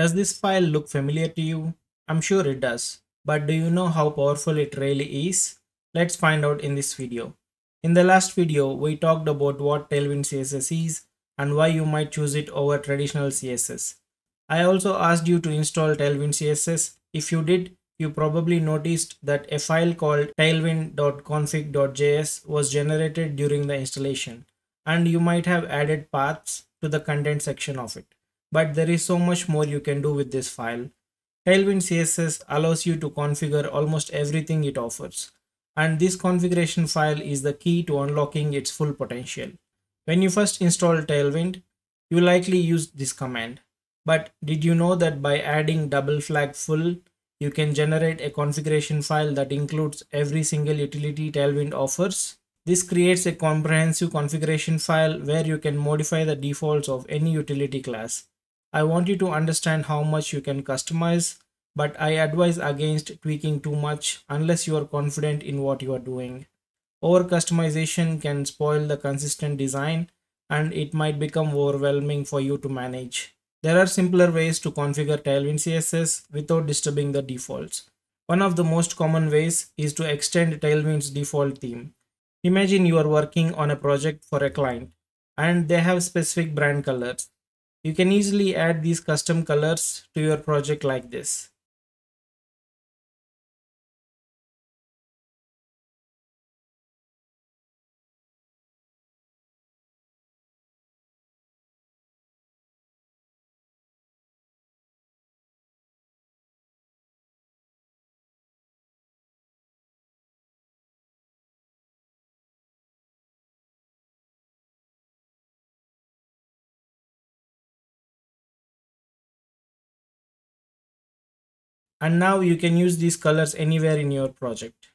Does this file look familiar to you? I'm sure it does. But do you know how powerful it really is? Let's find out in this video. In the last video, we talked about what Tailwind CSS is and why you might choose it over traditional CSS. I also asked you to install Tailwind CSS. If you did, you probably noticed that a file called tailwind.config.js was generated during the installation and you might have added paths to the content section of it. But there is so much more you can do with this file. Tailwind CSS allows you to configure almost everything it offers, and this configuration file is the key to unlocking its full potential. When you first install Tailwind, you likely use this command. But did you know that by adding double flag full, you can generate a configuration file that includes every single utility Tailwind offers? This creates a comprehensive configuration file where you can modify the defaults of any utility class. I want you to understand how much you can customize, but I advise against tweaking too much unless you are confident in what you are doing. Over customization can spoil the consistent design and it might become overwhelming for you to manage. There are simpler ways to configure Tailwind CSS without disturbing the defaults. One of the most common ways is to extend Tailwind's default theme. Imagine you are working on a project for a client and they have specific brand colors. You can easily add these custom colors to your project like this. And now you can use these colors anywhere in your project.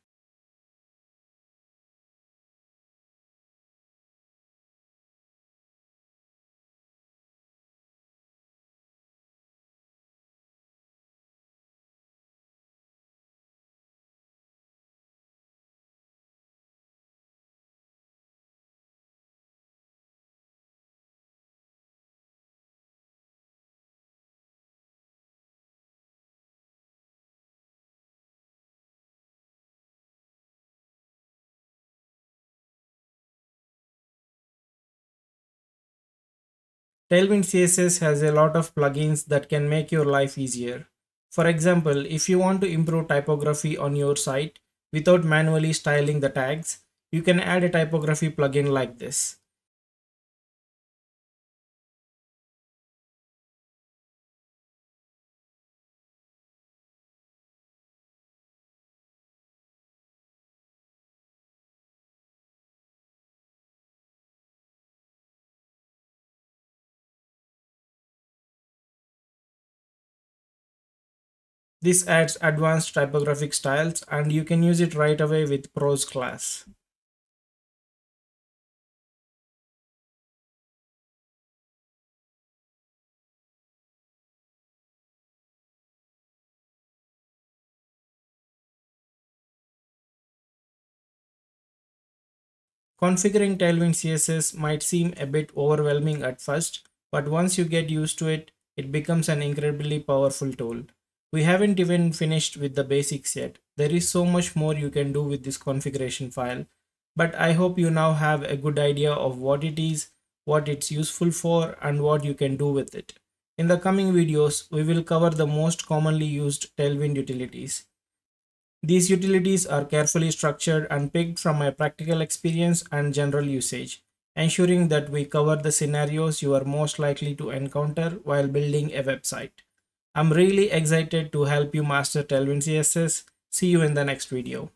Tailwind CSS has a lot of plugins that can make your life easier. For example, if you want to improve typography on your site without manually styling the tags, you can add a typography plugin like this. This adds advanced typographic styles and you can use it right away with Prose class. Configuring Tailwind CSS might seem a bit overwhelming at first, but once you get used to it, it becomes an incredibly powerful tool. We haven't even finished with the basics yet. There is so much more you can do with this configuration file, but I hope you now have a good idea of what it is, what it's useful for, and what you can do with it. In the coming videos, we will cover the most commonly used Tailwind utilities. These utilities are carefully structured and picked from my practical experience and general usage, ensuring that we cover the scenarios you are most likely to encounter while building a website. I'm really excited to help you master Tailwind CSS. See you in the next video.